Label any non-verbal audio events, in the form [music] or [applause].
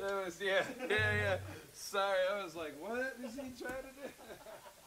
That was yeah, yeah, yeah. Sorry, I was like, what is he trying to do? [laughs]